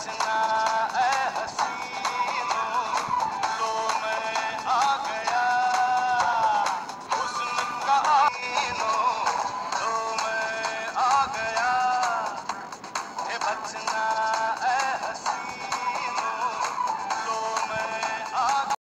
tonight.